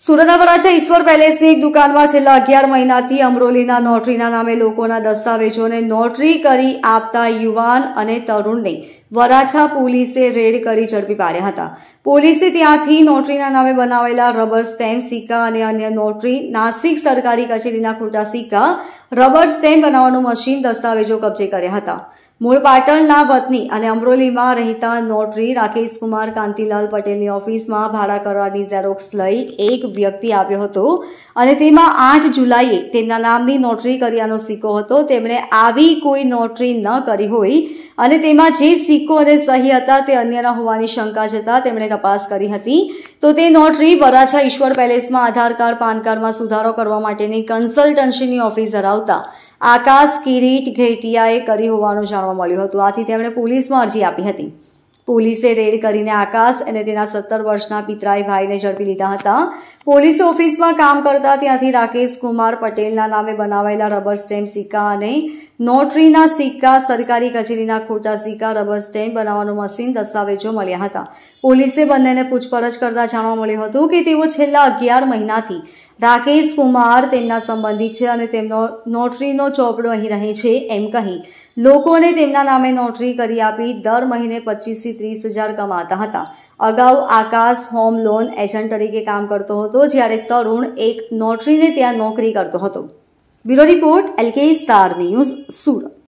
સુરતના વરાછા ઈશ્વર પેલેસની એક દુકાનમાં છેલ્લા અગિયાર મહિનાથી અમરોલીના નોટરીના નામે લોકોના દસ્તાવેજોને નોટરી કરી આપતા યુવાન અને તરુણને વરાછા પોલીસે રેડ કરી ઝડપી પાડ્યા હતા. પોલીસે ત્યાંથી નોટરીના નામે બનાવેલા રબર સ્ટેમ્પ, સિક્કા અને અન્ય નોટરી નાસિક સરકારી કચેરીના ખોટા સિક્કા, રબર સ્ટેમ્પ બનાવવાનું મશીન, દસ્તાવેજો કબજે કર્યા હતા. મૂળ પાટણના વતની અને અમરોલીમાં રહેતા નોટરી રાકેશકુમાર કાંતિલાલ પટેલની ઓફિસમાં ભાડા કરવાની ઝેરોક્સ લઈ એક વ્યક્તિ આવ્યો હતો અને તેમાં આઠ જુલાઈએ તેમના નામની નોટરી કર્યાનો સિક્કો હતો. તેમણે આવી કોઈ નોટરી ન કરી હોય અને તેમાં જે સિક્કો અને સહી હતા તે અન્યના હોવાની શંકા જતા તેમણે તપાસ કરી હતી. તો તે નોટરી વરાછા ઈશ્વર પેલેસમાં આધાર કાર્ડ, પાન કાર્ડમાં સુધારો કરવા માટેની કન્સલ્ટન્સીની ઓફિસ ધરાવતા આકાશ કિરીટ ઘેટિયાએ કરી હોવાનું જાણવા મળ્યું હતું. આથી તેમણે પોલીસમાં અરજી આપી હતી. પોલીસે રેડ કરીને આકાશ અને તેના સત્તર વર્ષના પિતરાઈ ભાઈને ઝડપી લીધા હતા. પોલીસ ઓફિસમાં કામ કરતા ત્યાંથી રાકેશ કુમાર પટેલના નામે બનાવાયેલા રબર સ્ટેમ્પ સિક્કા અને નોટરીના સિક્કા, સરકારી કચેરીના ખોટા સિક્કા, રબર સ્ટેમ્પ બનાવવાનું મશીન દસ્તાવેજો મળ્યા હતા. પોલીસે બંનેને પૂછપરછ કરતા જાણવા મળ્યું હતું કે તેઓ છેલ્લા અગિયાર મહિનાથી રાકેશ કુમાર તેમના સંબંધિત છે અને તેમનો નોટરીનો ચોપડો અહીં રહે છે એમ કહી લોકોને તેમના નામે નોટરી કરી આપી દર મહિને પચીસથી ત્રીસ હજાર કમાતા હતા. અગાઉ આકાશ હોમ લોન એજન્ટ તરીકે કામ કરતો હતો જ્યારે તરુણ એક નોટરીને ત્યાં નોકરી કરતો હતો. Bureau Report, LK Star News, Surat.